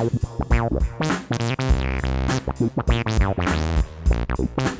Thank you.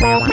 Wow.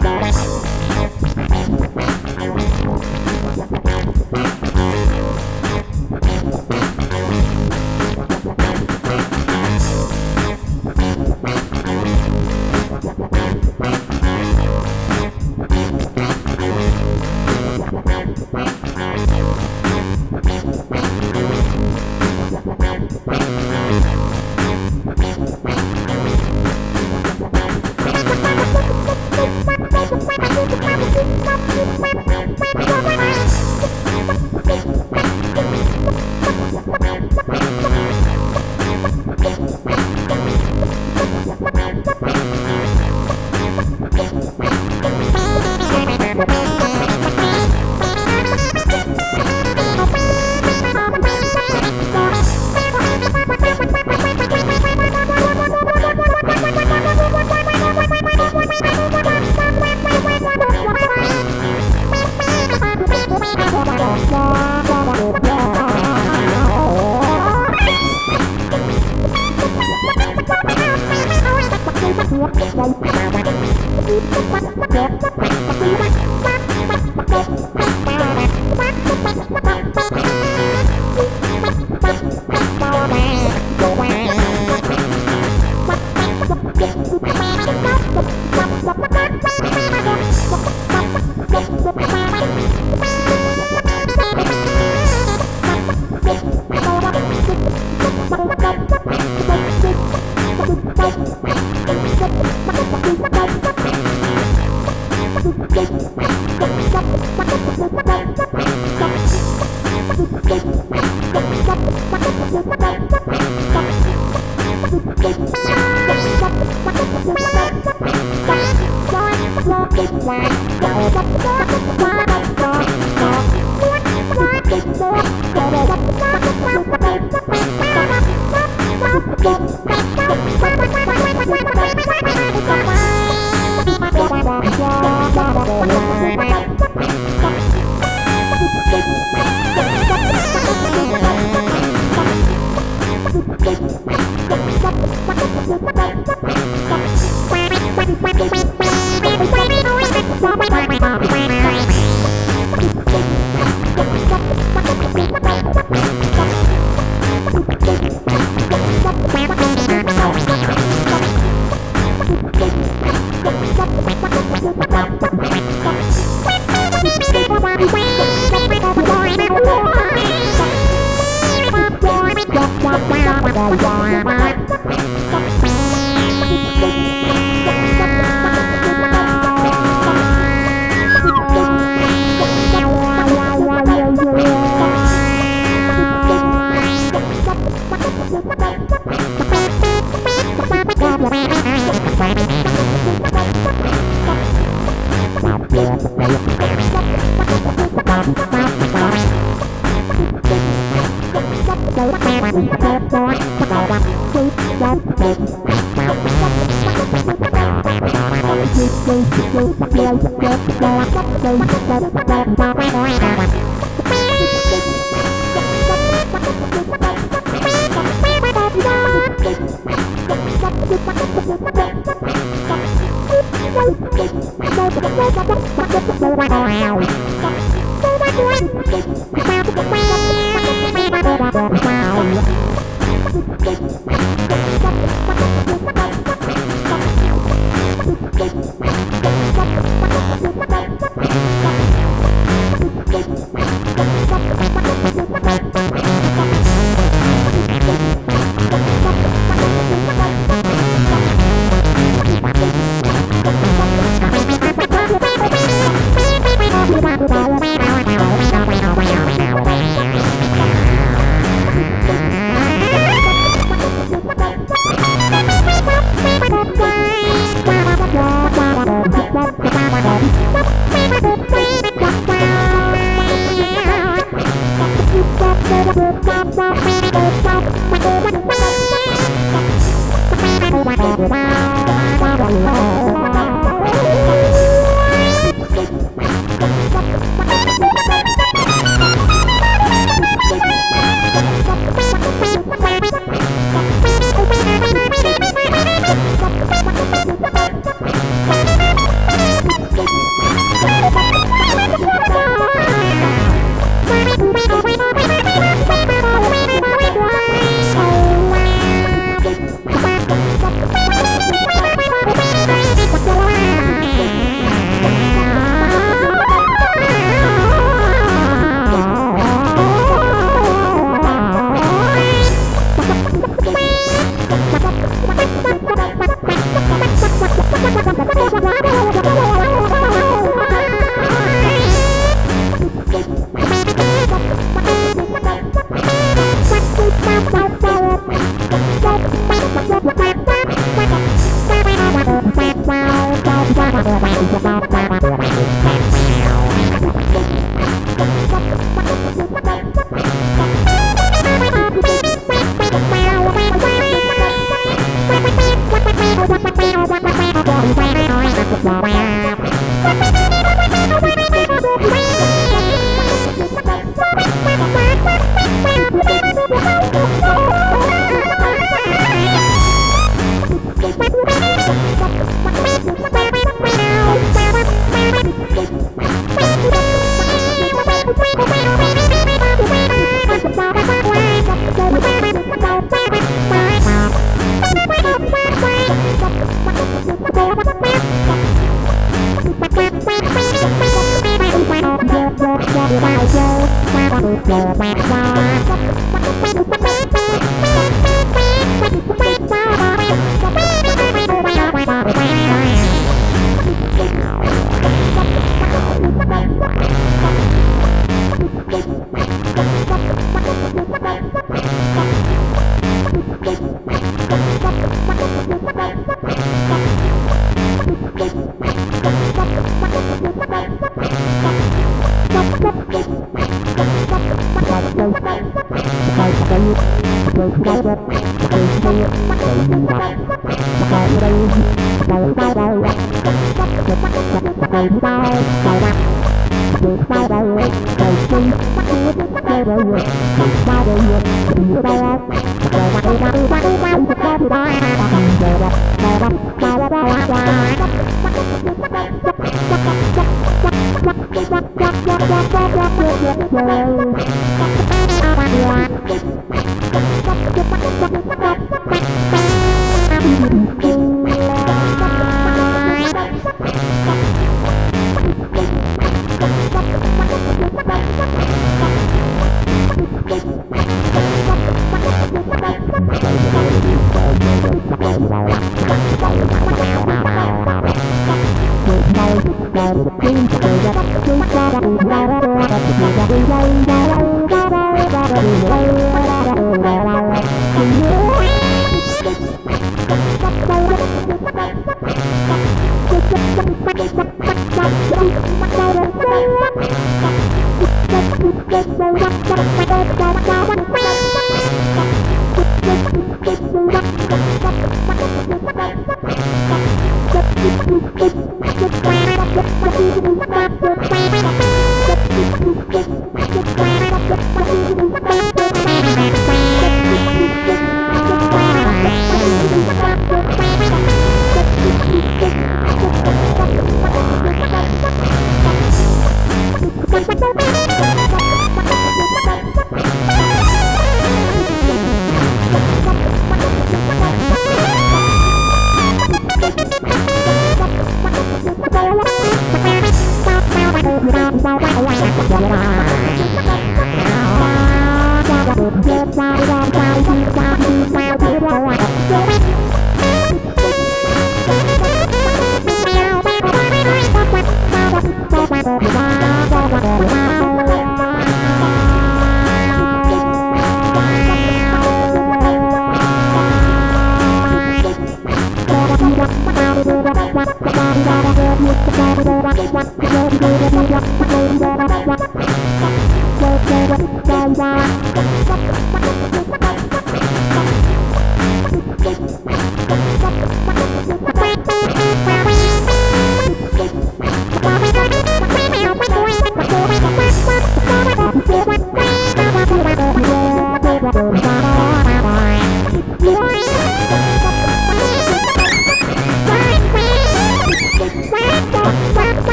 Bye. Thank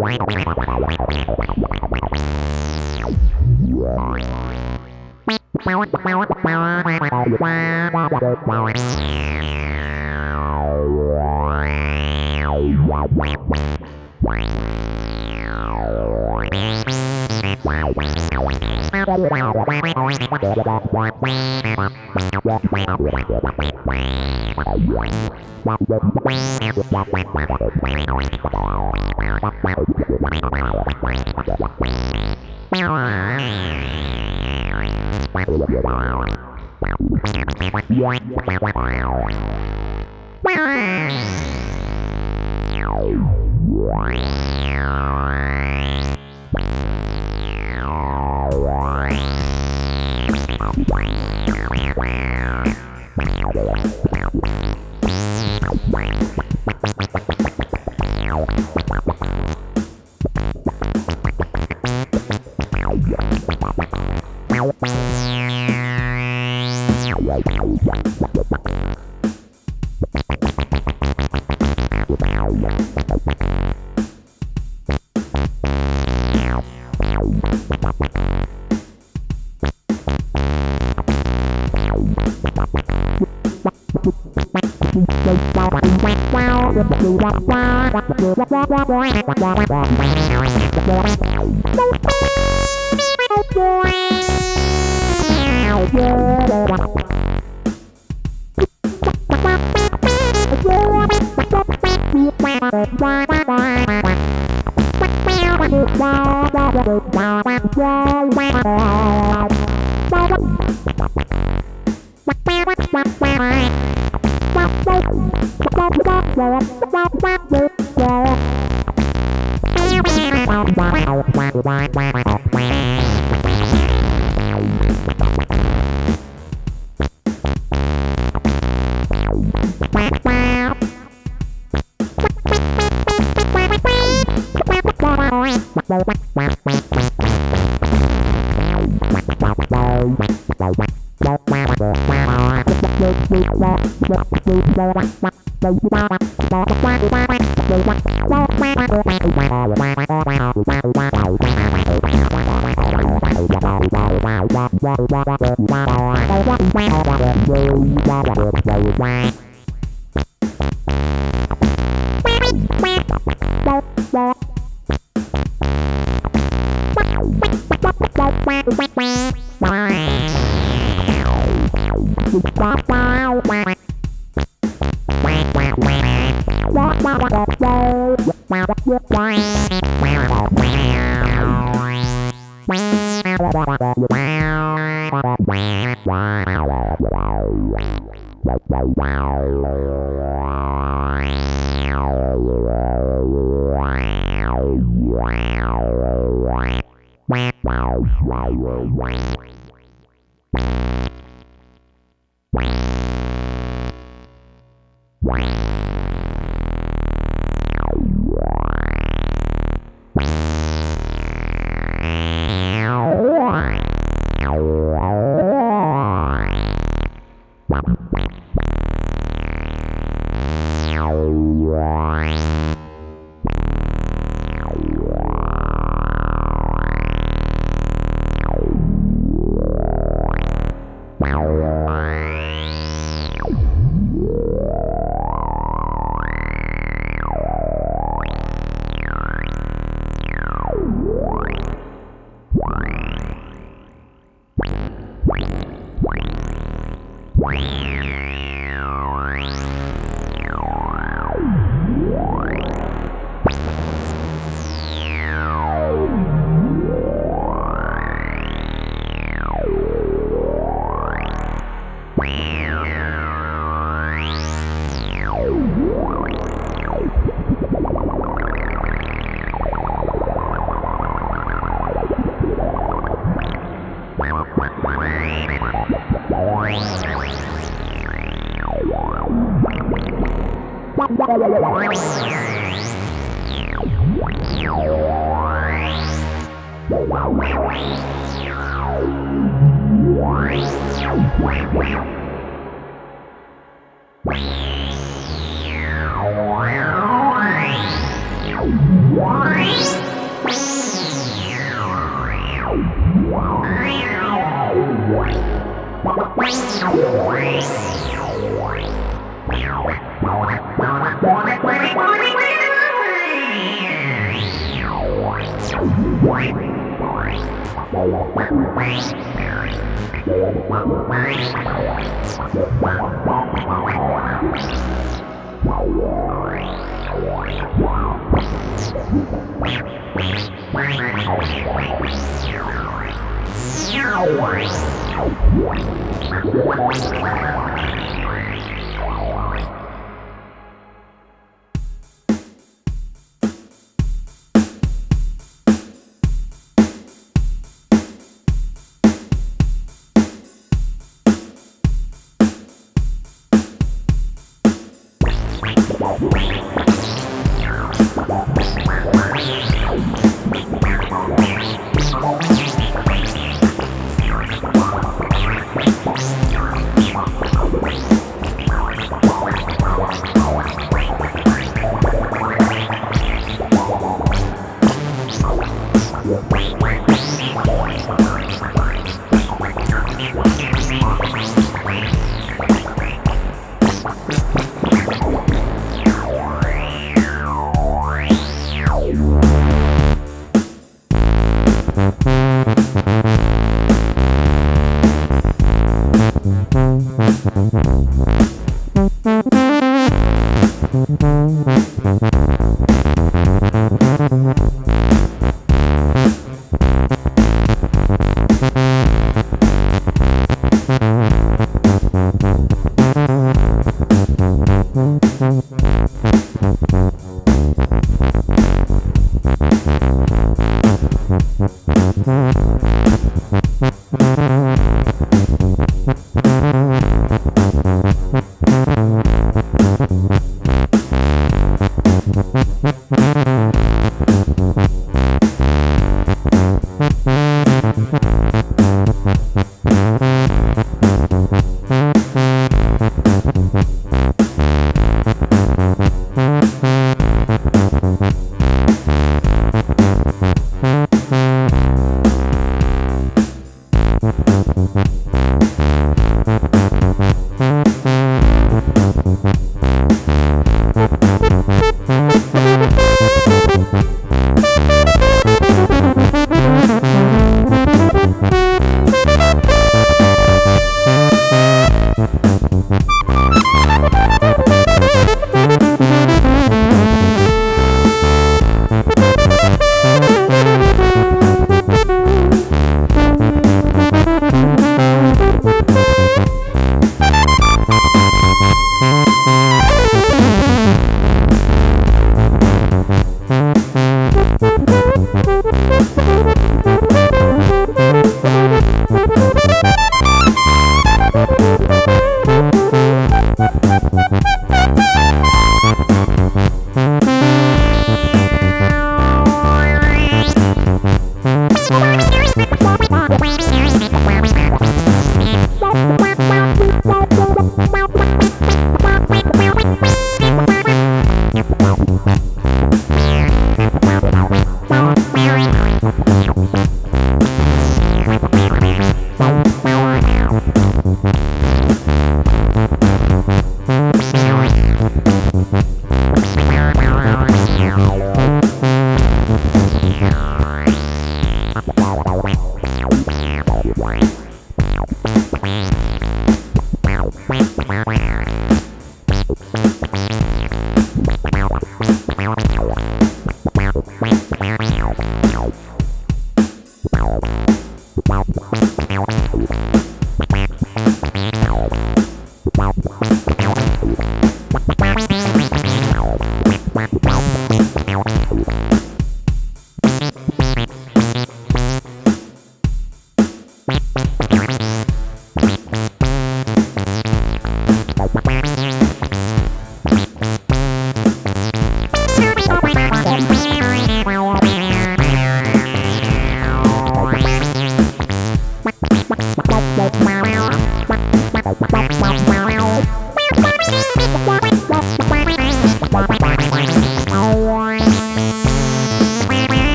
Wow. Wow.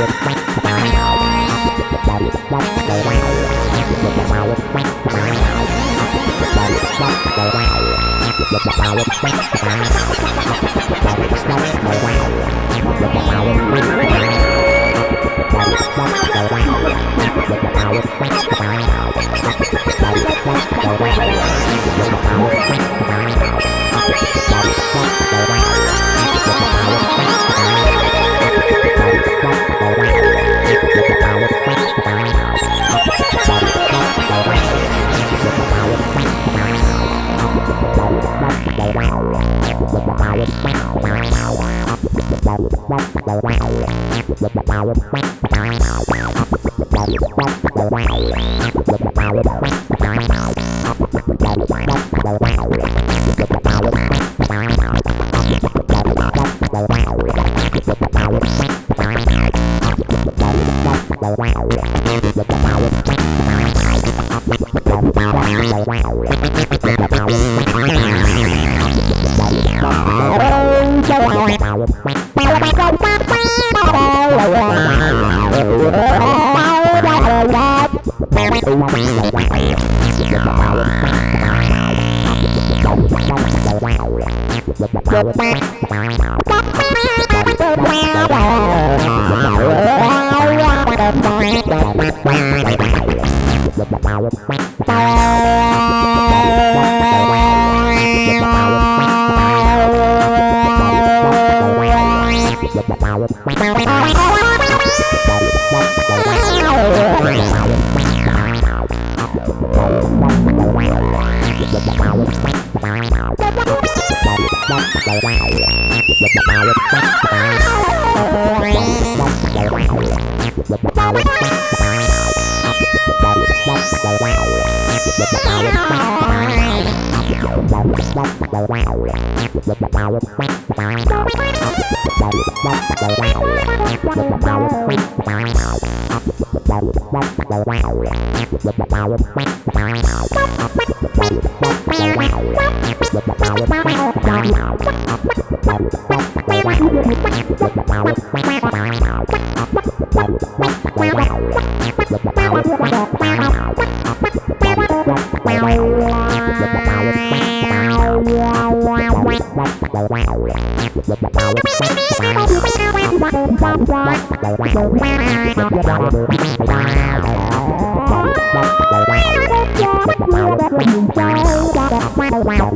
Wow. Wow.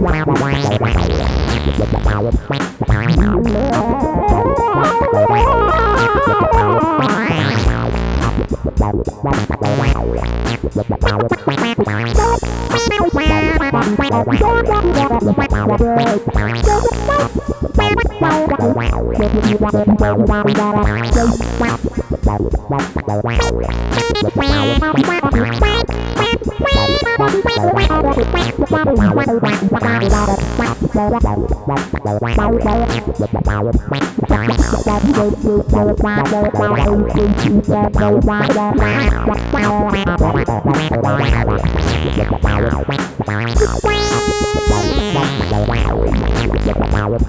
Wow.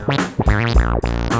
Wow.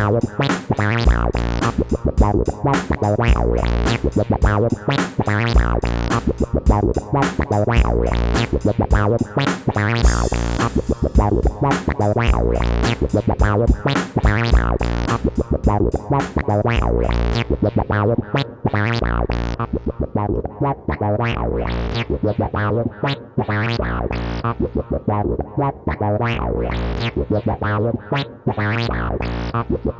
Wow. Wow.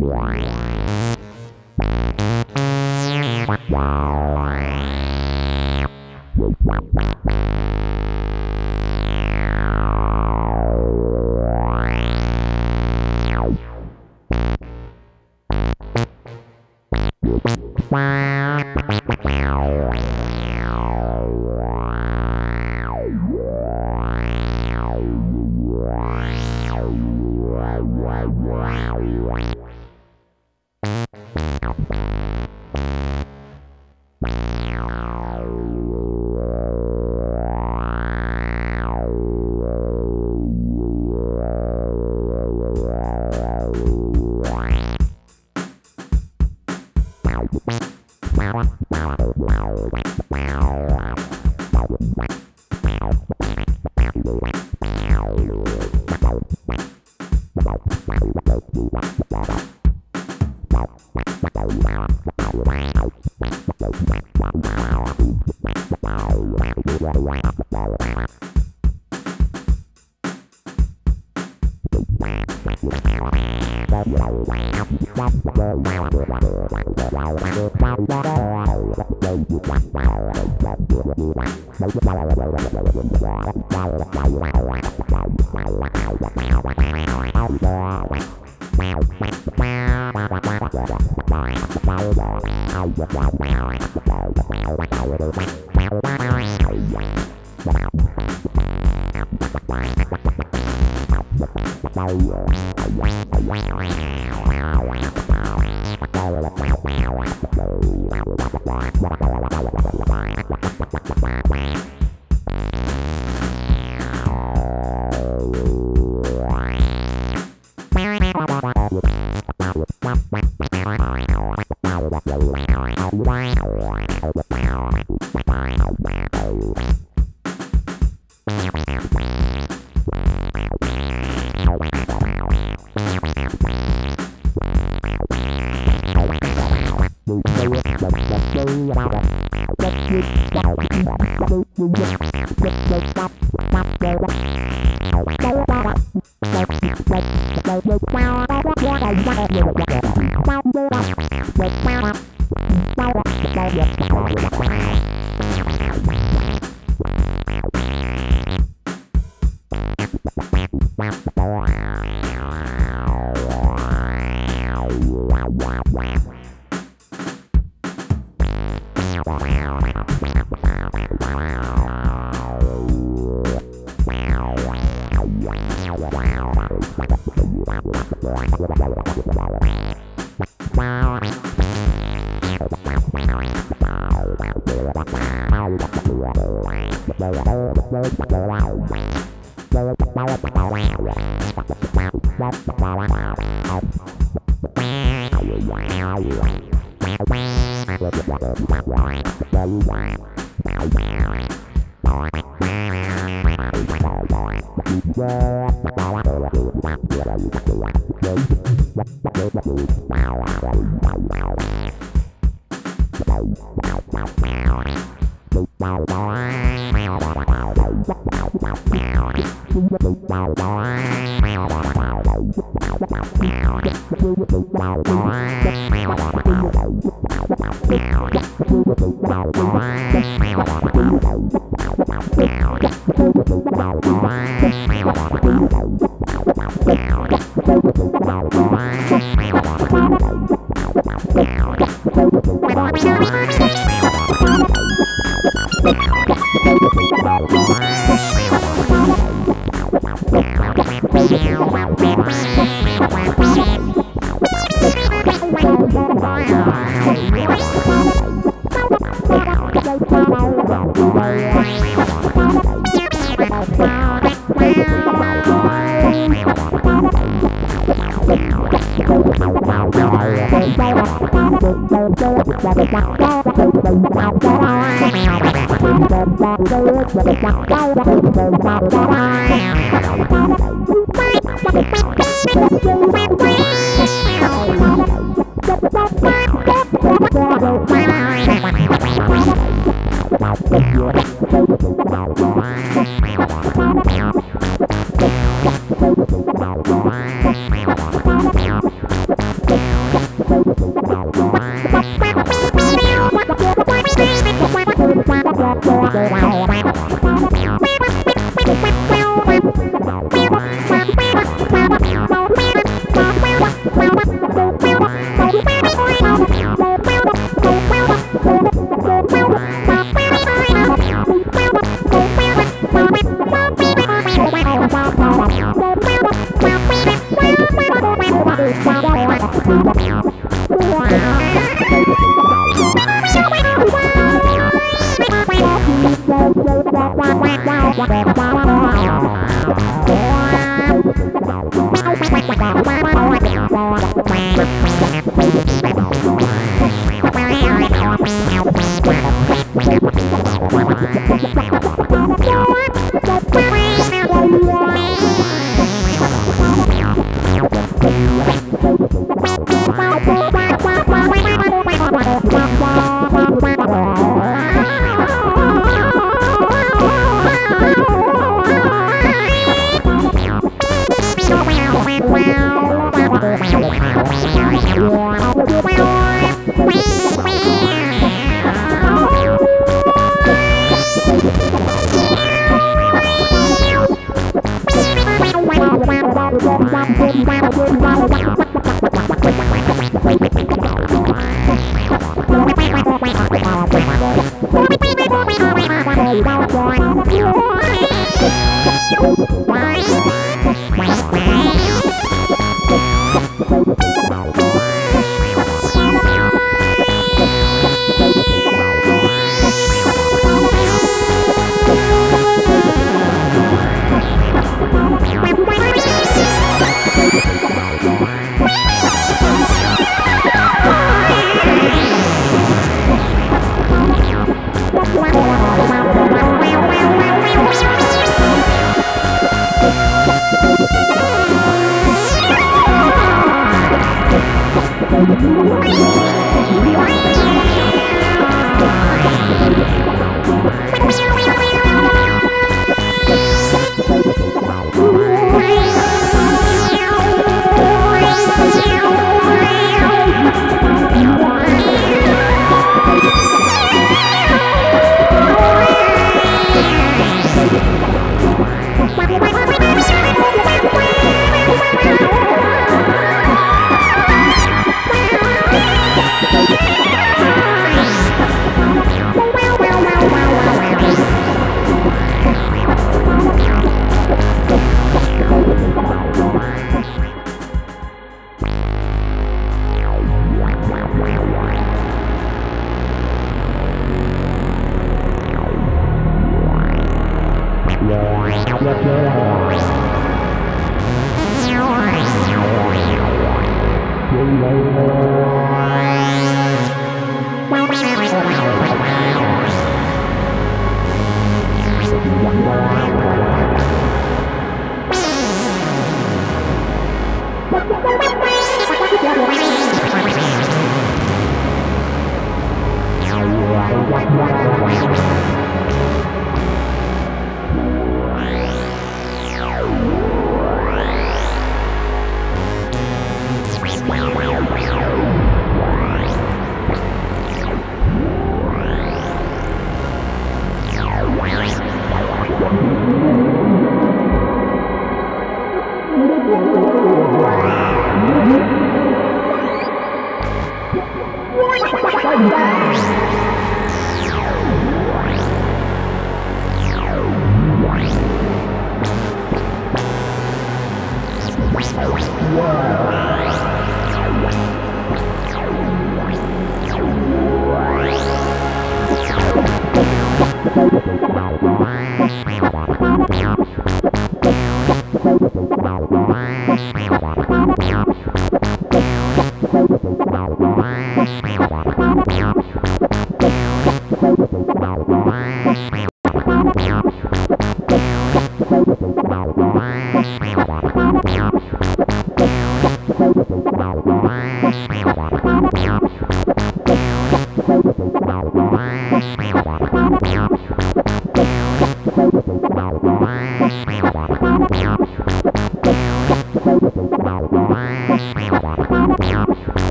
Wow. Wow.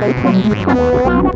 Thank